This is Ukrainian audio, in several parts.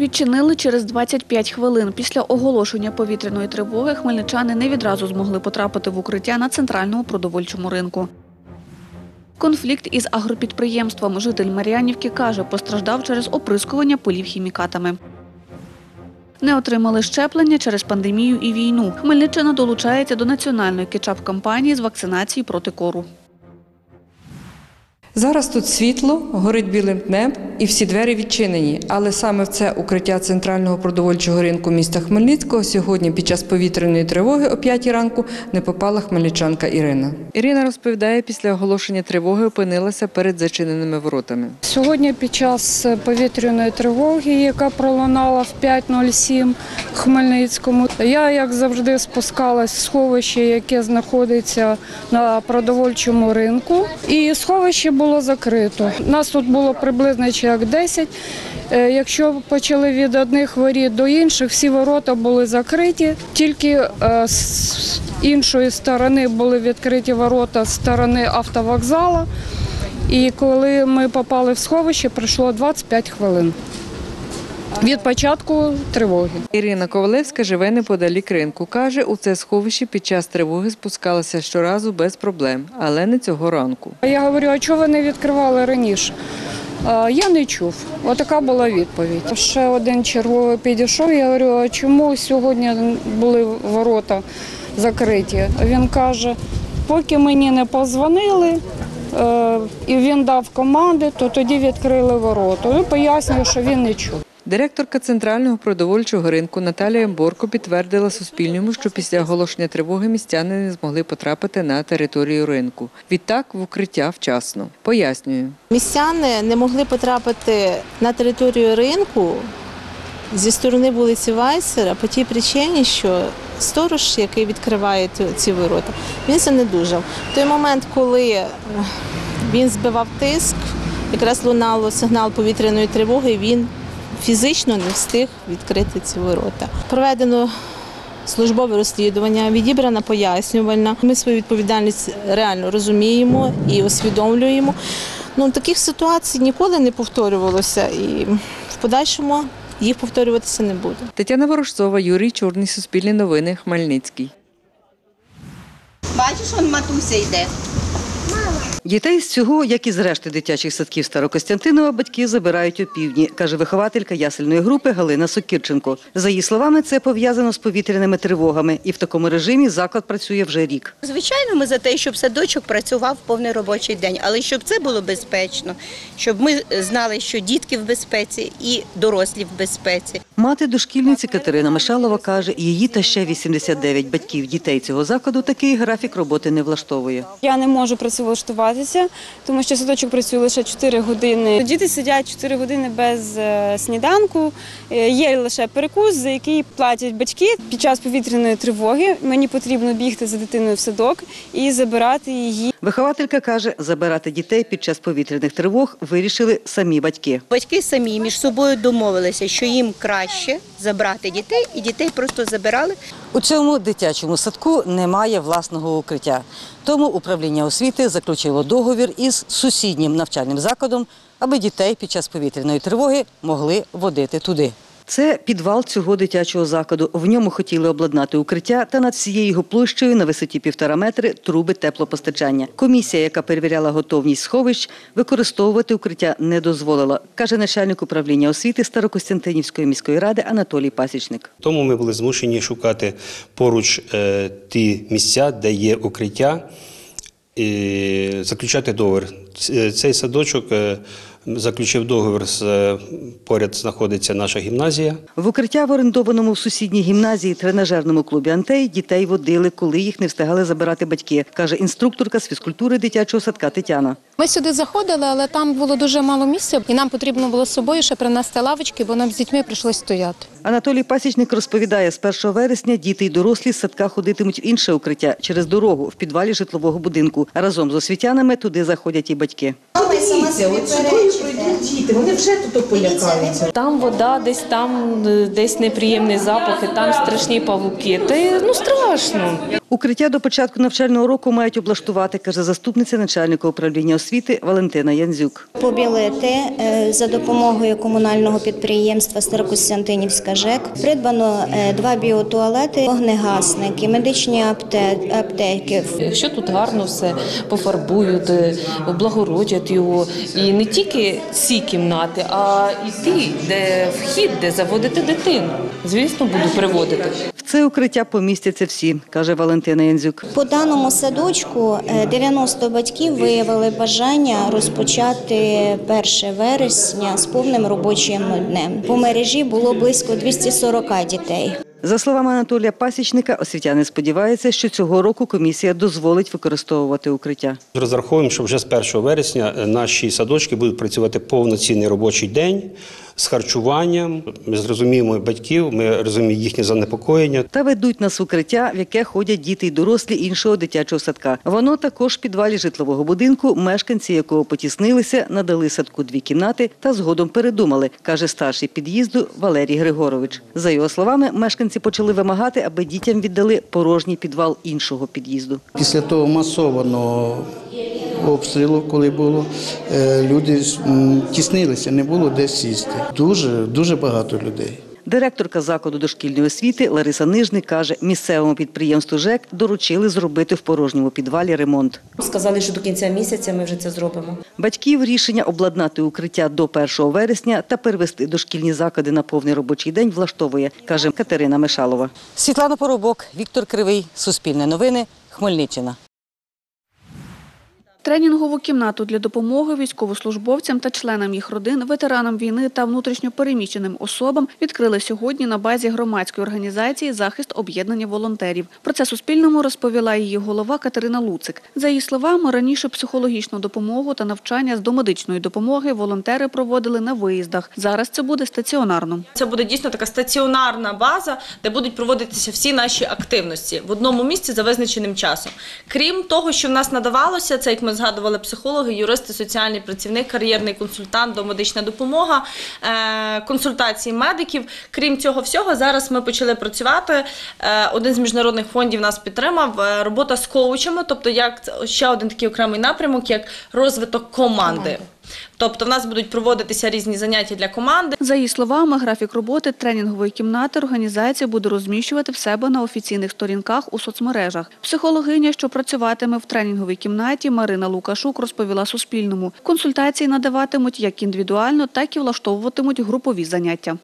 Відчинили через 25 хвилин. Після оголошення повітряної тривоги хмельничани не відразу змогли потрапити в укриття на центральному продовольчому ринку. Конфлікт із агропідприємством житель Мар'янівки каже, постраждав через оприскування полів хімікатами. Не отримали щеплення через пандемію і війну. Хмельниччина долучається до національної кетчап-кампанії з вакцинації проти кору. Зараз тут світло, горить білим днем і всі двері відчинені. Але саме в це укриття центрального продовольчого ринку міста Хмельницького сьогодні під час повітряної тривоги о 5 ранку не попала хмельничанка Ірина. Ірина розповідає, після оголошення тривоги опинилася перед зачиненими воротами. Сьогодні під час повітряної тривоги, яка пролунала в 5.07 в Хмельницькому, я, як завжди, спускалась в сховище, яке знаходиться на продовольчому ринку. І сховище було закрито. Нас тут було приблизно чоловік 10. Е, Якщо почали від одних воріт до інших, всі ворота були закриті. Тільки е, з іншої сторони були відкриті ворота з сторони автовокзалу. І коли ми попали в сховище, пройшло 25 хвилин від початку тривоги. Ірина Ковалевська живе неподалік ринку. Каже, у це сховище під час тривоги спускалася щоразу без проблем, але не цього ранку. Я говорю, а чого ви не відкривали раніше? Я не чув. Отака була відповідь. Ще один черговий підійшов. Я говорю, а чому сьогодні були ворота закриті? Він каже, поки мені не позвонили. е, І він дав команди, то тоді відкрили ворота. Ну, пояснюю, що він не чув. Директорка центрального продовольчого ринку Наталія Борко підтвердила Суспільному, що після оголошення тривоги містяни не змогли потрапити на територію ринку. Відтак в укриття вчасно. Пояснюю. Містяни не могли потрапити на територію ринку зі сторони вулиці Вайсера по тій причині, що сторож, який відкриває ці- ворота, він занедужав. В той момент, коли е, він збивав тиск, якраз лунало сигнал повітряної тривоги, він фізично не встиг відкрити ці ворота. Проведено службове розслідування, відібрана пояснювальна. Ми свою відповідальність реально розуміємо і усвідомлюємо. Ну, таких ситуацій ніколи не повторювалося і в подальшому їх повторюватися не буде. Тетяна Ворожцова, Юрій Чорний, Суспільні новини, Хмельницький. Бачиш, он матуся йде. Дітей з цього, як і з решти дитячих садків Старокостянтинова, батьки забирають опівдні, каже вихователька ясельної групи Галина Сокірченко. За її словами, це пов'язано з повітряними тривогами, і в такому режимі заклад працює вже рік. Звичайно, ми за те, щоб садочок працював повний робочий день, але щоб це було безпечно, щоб ми знали, що дітки в безпеці і дорослі в безпеці. Мати дошкільниці Катерина Мишалова каже, її та ще 89 батьків дітей цього закладу такий графік роботи не влаштовує. Я не можу працевлаштуватися, тому що садочок працює лише 4 години. Діти сидять 4 години без е, сніданку. Е, Є лише перекус, за який платять батьки. Під час повітряної тривоги мені потрібно бігти за дитиною в садок і забирати її. Вихователька каже, забирати дітей під час повітряних тривог вирішили самі батьки. Батьки самі між собою домовилися, що їм краще забрати дітей, і дітей просто забирали. У цьому дитячому садку немає власного укриття. Тому управління освіти заключило договір із сусіднім навчальним закладом, аби дітей під час повітряної тривоги могли водити туди. Це підвал цього дитячого закладу. В ньому хотіли обладнати укриття та над всією його площею на висоті півтора метри труби теплопостачання. Комісія, яка перевіряла готовність сховищ, використовувати укриття не дозволила, каже начальник управління освіти Старокостянтинівської міської ради Анатолій Пасічник. Тому ми були змушені шукати поруч е, ті місця, де є укриття, і заключати договір. Цей садочок е, заключив договір з е, поряд знаходиться наша гімназія. В укриття в орендованому в сусідній гімназії тренажерному клубі Антей дітей водили, коли їх не встигали забирати батьки, каже інструкторка з фізкультури дитячого садка Тетяна. Ми сюди заходили, але там було дуже мало місця, і нам потрібно було з собою ще принести лавочки, бо нам з дітьми прийшлось стояти. Анатолій Пасічник розповідає, з 1 вересня діти й дорослі з садка ходитимуть в інше укриття через дорогу в підвалі житлового будинку. Разом з освітянами туди заходять і батьки. Дивіться, от сюди пройдуть діти, вони вже тут полякаються. Там вода, десь там е, десь неприємний запах, і там страшні павуки. Та ну страшно. Укриття до початку навчального року мають облаштувати, каже заступниця начальника управління освіти Валентина Янзюк. Побілити е, за допомогою комунального підприємства Старокостянтинівська ЖЕК. Придбано е, два біотуалети, вогнегасники, медичні аптеки. Якщо тут гарно все пофарбують, е, облагородять його, і не тільки ці кімнати, а і ті, де вхід, де заводити дитину. Звісно, буду приводити. Це укриття помістяться всі, каже Валентина Янзюк. По даному садочку е, 90 батьків виявили бажання розпочати 1 вересня з повним робочим днем. По мережі було близько 240 дітей. За словами Анатолія Пасічника, освітяни сподіваються, що цього року комісія дозволить використовувати укриття. Розраховуємо, що вже з 1 вересня е, наші садочки будуть працювати повноцінний робочий день з харчуванням. Ми зрозуміємо батьків, ми розуміємо їхнє занепокоєння. Та ведуть нас в укриття, в яке ходять діти й дорослі іншого дитячого садка. Воно також в підвалі житлового будинку, мешканці якого потіснилися, надали садку дві кімнати та згодом передумали, каже старший під'їзду Валерій Григорович. За його словами, мешканці почали вимагати, аби дітям віддали порожній підвал іншого під'їзду. Після того масованого обстрілу, коли було, е, люди тіснилися, не було де сісти. Дуже, дуже багато людей. Директорка закладу дошкільної освіти Лариса Нижник каже, місцевому підприємству ЖЕК доручили зробити в порожньому підвалі ремонт. Сказали, що до кінця місяця ми вже це зробимо. Батьків рішення обладнати укриття до 1 вересня та перевести дошкільні заклади на повний робочий день влаштовує, каже Катерина Мишалова. Світлана Поробок, Віктор Кривий, Суспільне новини, Хмельниччина. Тренінгову кімнату для допомоги військовослужбовцям та членам їх родин, ветеранам війни та внутрішньопереміщеним особам відкрили сьогодні на базі громадської організації Захист об'єднання волонтерів. Про це Суспільному розповіла її голова Катерина Луцик. За її словами, раніше психологічну допомогу та навчання з домедичної допомоги волонтери проводили на виїздах. Зараз це буде стаціонарно. Це буде дійсно така стаціонарна база, де будуть проводитися всі наші активності в одному місці за визначеним часом. Крім того, що в нас надавалося, це як ми згадували психологи, юристи, соціальний працівник, кар'єрний консультант, домедична допомога, е, консультації медиків. Крім цього всього, зараз ми почали працювати. Е, Один з міжнародних фондів нас підтримав. е, Робота з коучами, тобто як ще один такий окремий напрямок, як розвиток команди. Тобто в нас будуть проводитися різні заняття для команди. За її словами, графік роботи тренінгової кімнати організація буде розміщувати в себе на офіційних сторінках у соцмережах. Психологиня, що працюватиме в тренінговій кімнаті, Марина Лукашук розповіла Суспільному. Консультації надаватимуть як індивідуально, так і влаштовуватимуть групові заняття.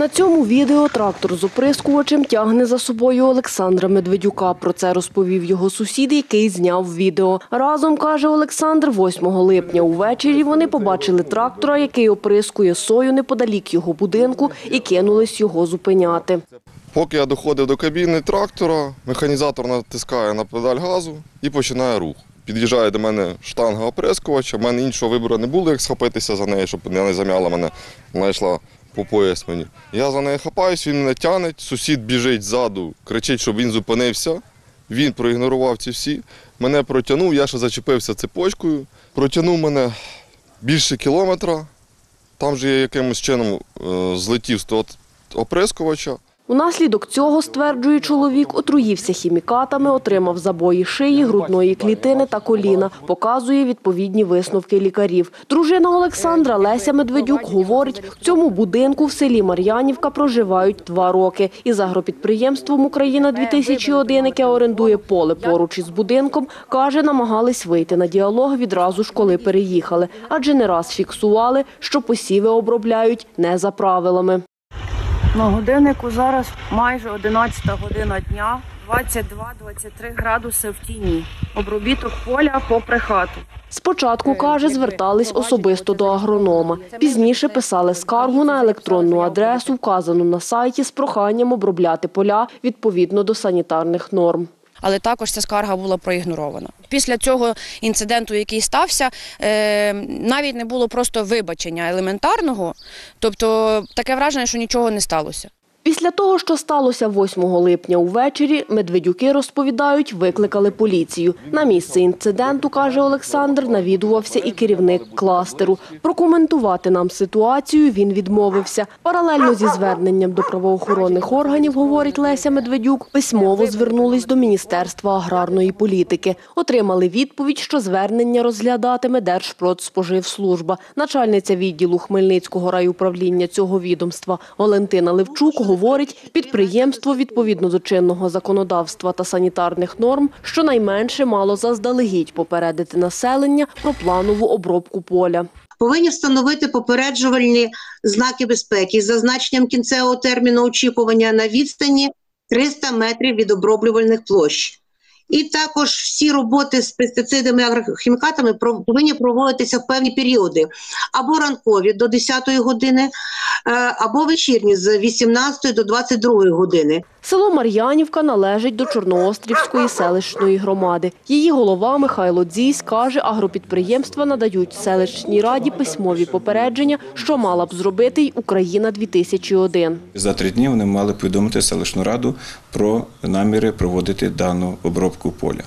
На цьому відео трактор з оприскувачем тягне за собою Олександра Медведюка. Про це розповів його сусід, який зняв відео. Разом, каже Олександр, 8 липня увечері вони побачили трактора, який оприскує сою неподалік його будинку і кинулись його зупиняти. Поки я доходив до кабіни трактора, механізатор натискає на педаль газу і починає рух. Під'їжджає до мене штанга оприскувача, в мене іншого вибору не було, як схопитися за неї, щоб не зам'яла мене, вона по пояс мені. Я за нею хапаюсь, він мене тянеть, сусід біжить ззаду, кричить, щоб він зупинився. Він проігнорував ці всі. Мене протягнув, я ще зачепився цепочкою, протягнув мене більше кілометра. Там же я якимось чином е, злетів з того оприскувача. Унаслідок цього, стверджує чоловік, отруївся хімікатами, отримав забої шиї, грудної клітини та коліна. Показує відповідні висновки лікарів. Дружина Олександра Леся Медведюк говорить, в цьому будинку в селі Мар'янівка проживають два роки. Із агропідприємством Україна 2001 яке орендує поле поруч із будинком, каже, намагались вийти на діалог відразу ж, коли переїхали, адже не раз фіксували, що посіви обробляють не за правилами. На годиннику зараз майже 11 година дня, 22-23 градуси в тіні. Обробіток поля попри хату. Спочатку, каже, звертались особисто до агронома. Пізніше писали скаргу на електронну адресу, вказану на сайті, з проханням обробляти поля відповідно до санітарних норм. Але також ця скарга була проігнорована. Після цього інциденту, який стався, е, навіть не було просто вибачення елементарного, тобто таке враження, що нічого не сталося. Після того, що сталося 8 липня увечері, медведюки розповідають, викликали поліцію. На місце інциденту, каже Олександр, навідувався і керівник кластеру. Прокоментувати нам ситуацію він відмовився. Паралельно зі зверненням до правоохоронних органів, говорить Леся Медведюк, письмово звернулись до Міністерства аграрної політики. Отримали відповідь, що звернення розглядатиме Держпродспоживслужба. Начальниця відділу Хмельницького райуправління цього відомства Валентина Левчук говорить, підприємство відповідно до чинного законодавства та санітарних норм щонайменше мало заздалегідь попередити населення про планову обробку поля. повинні встановити попереджувальні знаки безпеки з зазначенням кінцевого терміну очікування на відстані 300 метрів від оброблювальних площ. І також всі роботи з пестицидами і агрохімікатами про- повинні проводитися в певні періоди або ранкові до 10 години, е, або вечірні з 18 до 22 години. Село Мар'янівка належить до Чорноострівської селищної громади. Її голова Михайло Дзійсь каже, агропідприємства надають селищній раді письмові попередження, що мала б зробити й Україна 2001. За три дні вони мали повідомити селищну раду про наміри проводити дану обробку поля.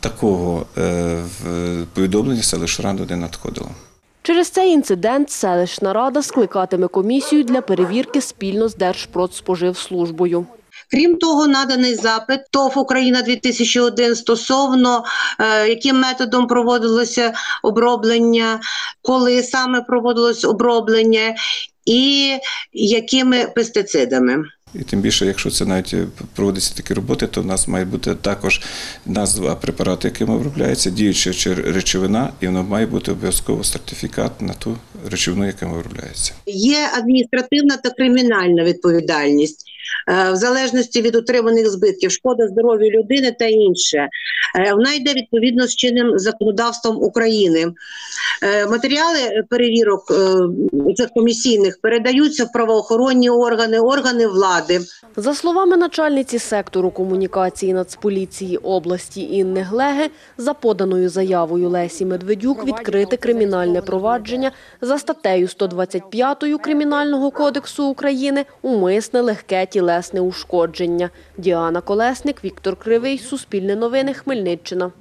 Такого е, в- повідомлення селищна рада не надходило. Через цей інцидент селищна рада скликатиме комісію для перевірки спільно з Держпродспоживслужбою. Крім того, наданий запит ТОВ Україна 2001 стосовно е, яким методом проводилося оброблення, коли саме проводилось оброблення і якими пестицидами. І тим більше, якщо це навіть е, проводяться такі роботи, то в нас має бути також назва препарату, яким обробляється, діюча речовина, і воно має бути обов'язково сертифікат на ту речовину, яким обробляється. Є адміністративна та кримінальна відповідальність. Е, В залежності від отриманих збитків, шкода здоров'ю людини та інше, Е, вона йде відповідно з чинним законодавством України. Е, Матеріали перевірок цих комісійних передаються в правоохоронні органи, органи влади. За словами начальниці сектору комунікації Нацполіції області Інни Глеги, за поданою заявою Лесі Медведюк відкрите кримінальне провадження за статтею 125 Кримінального кодексу України «Умисне легке тілесне ушкодження». Діана Колесник, Віктор Кривий, Суспільне новини, Хмельниччина.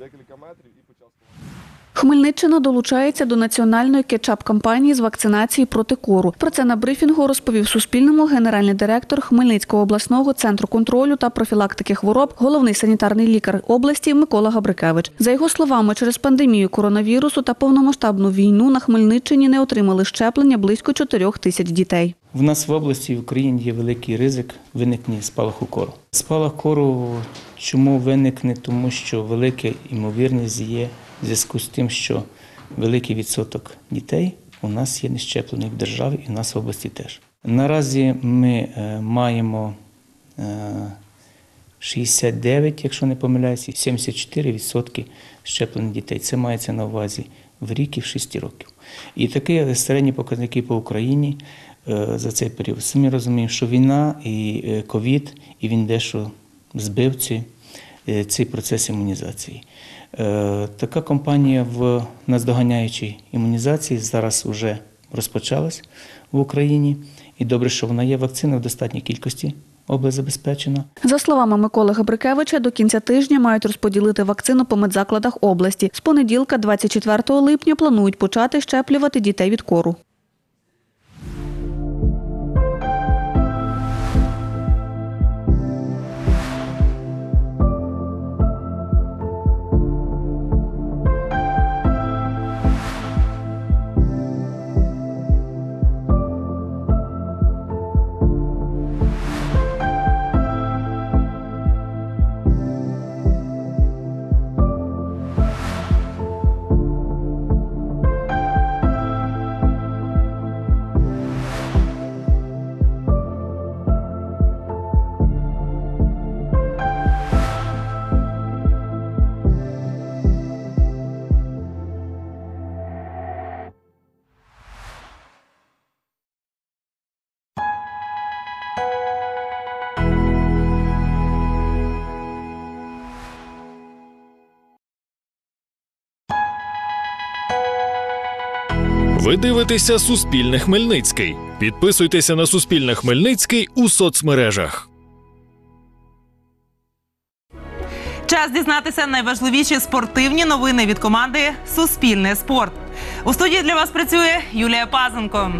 Хмельниччина долучається до національної кетчап-кампанії з вакцинації проти кору. Про це на брифінгу розповів Суспільному генеральний директор Хмельницького обласного центру контролю та профілактики хвороб, головний санітарний лікар області Микола Габрикевич. За його словами, через пандемію коронавірусу та повномасштабну війну на Хмельниччині не отримали щеплення близько 4 тисяч дітей. В нас в області в Україні є великий ризик виникнення спалаху кору. Спалах кору чому виникне? Тому що велика ймовірність є в зв'язку з тим, що великий відсоток дітей у нас є нещеплених в державі і в нас в області теж. Наразі ми е, маємо е, 69, якщо не помиляюся, і 74% щеплених дітей. Це мається на увазі в рік і в 6 років. І такі середні показники по Україні е, за цей період. Самі розуміємо, що війна і е, ковід, і він дещо збив ці, е, цей процес імунізації. Е, Така кампанія в наздоганяючій імунізації зараз вже розпочалась в Україні. І добре, що вона є. Вакцина в достатній кількості область забезпечена. За словами Миколи Габрикевича, до кінця тижня мають розподілити вакцину по медзакладах області. З понеділка, 24 липня, планують почати щеплювати дітей від кору. Ви дивитеся Суспільне Хмельницький. Підписуйтеся на Суспільне Хмельницький у соцмережах. Час дізнатися найважливіші спортивні новини від команди Суспільне спорт. У студії для вас працює Юлія Пазенко.